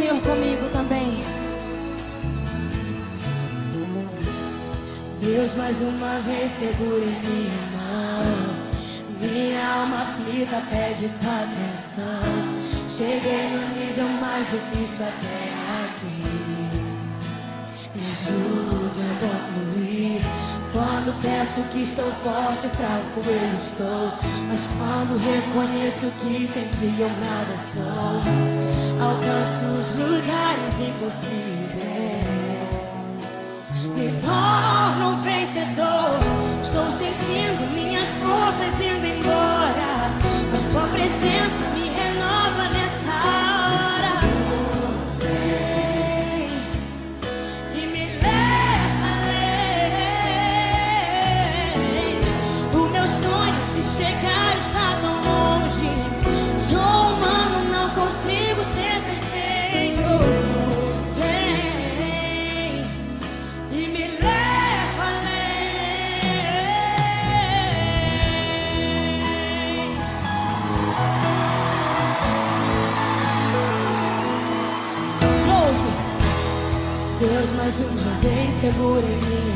Senhor comigo também. Deus mais uma vez segura em minha mão. Minha alma aflita pede tua atenção. Cheguei no nível mais difícil até aqui. Me ajude a concluir. Quando peço que estou forte, fraco eu estou. Mas quando reconheço que sem ti eu nada sou, alcanço os lugares impossíveis me torno chegar está tão longe. Sou humano, não consigo ser perfeito. Vem e me leva além. Louve. Deus mais uma vez segura em alma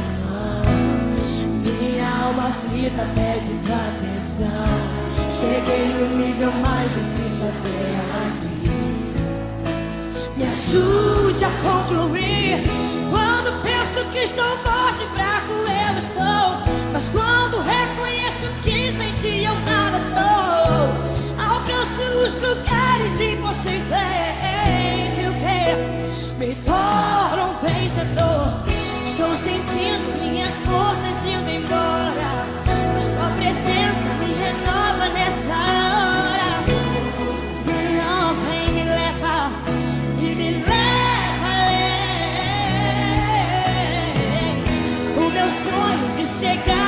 aflita pede atenção. Cheguei no nível mais difícil até aqui. Me ajude a concluir. Quando penso que estou chegar.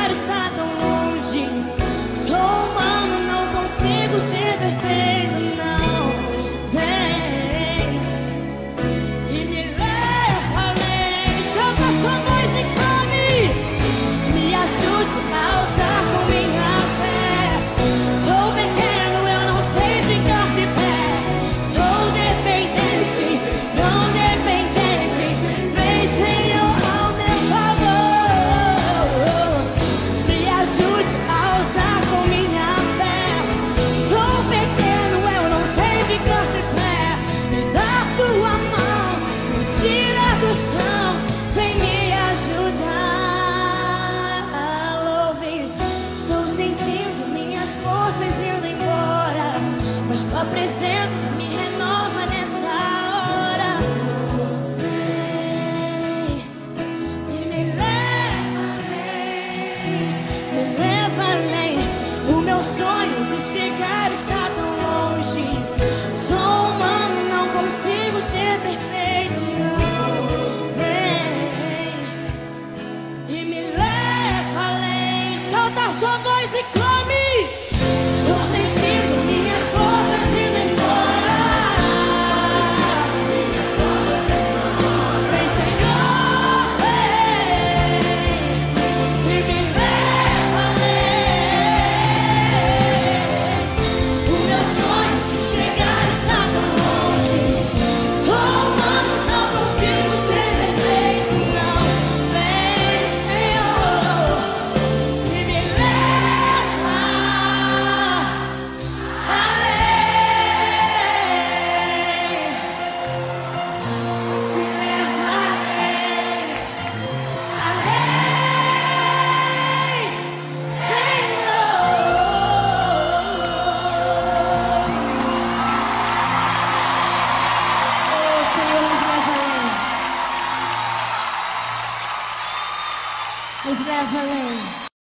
Beverly.